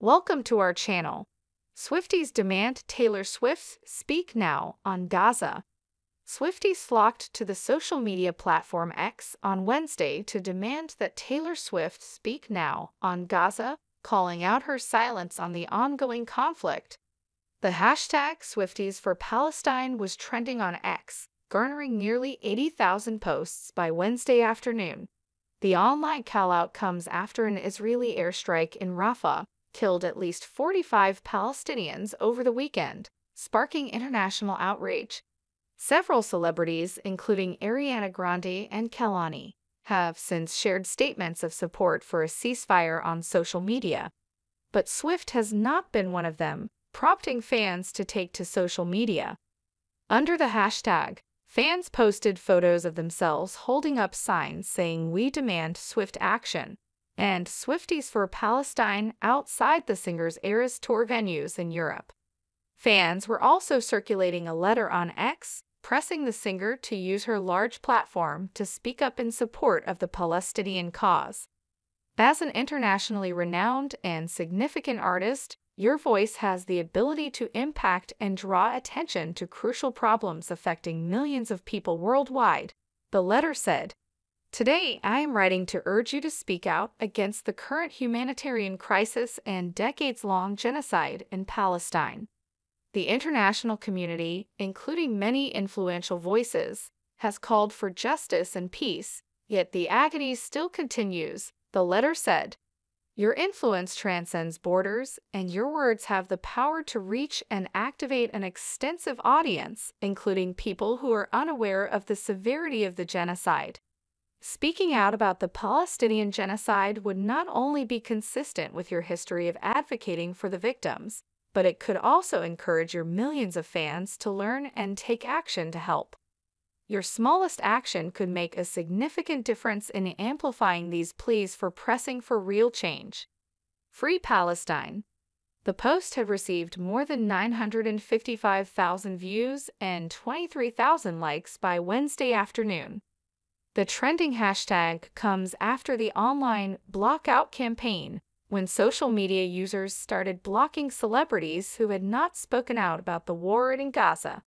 Welcome to our channel. Swifties demand Taylor Swift's Speak Now on Gaza. Swifties flocked to the social media platform X on Wednesday to demand that Taylor Swift speak now on Gaza, calling out her silence on the ongoing conflict. The hashtag Swifties for Palestine was trending on X, garnering nearly 80,000 posts by Wednesday afternoon. The online callout comes after an Israeli airstrike in Rafah killed at least 45 Palestinians over the weekend, sparking international outrage. Several celebrities, including Ariana Grande and Kehlani, have since shared statements of support for a ceasefire on social media. But Swift has not been one of them, prompting fans to take to social media. Under the hashtag, fans posted photos of themselves holding up signs saying, We demand swift action and Swifties for Palestine outside the singer's Eras Tour venues in Europe. Fans were also circulating a letter on X, pressing the singer to use her large platform to speak up in support of the Palestinian cause. As an internationally renowned and significant artist, your voice has the ability to impact and draw attention to crucial problems affecting millions of people worldwide, the letter said. Today, I am writing to urge you to speak out against the current humanitarian crisis and decades long genocide in Palestine. The international community, including many influential voices, has called for justice and peace, yet the agony still continues, the letter said. Your influence transcends borders, and your words have the power to reach and activate an extensive audience, including people who are unaware of the severity of the genocide. Speaking out about the Palestinian genocide would not only be consistent with your history of advocating for the victims, but it could also encourage your millions of fans to learn and take action to help. Your smallest action could make a significant difference in amplifying these pleas for pressing for real change. Free Palestine. The post had received more than 955,000 views and 23,000 likes by Wednesday afternoon. The trending hashtag comes after the online blockout campaign, when social media users started blocking celebrities who had not spoken out about the war in Gaza.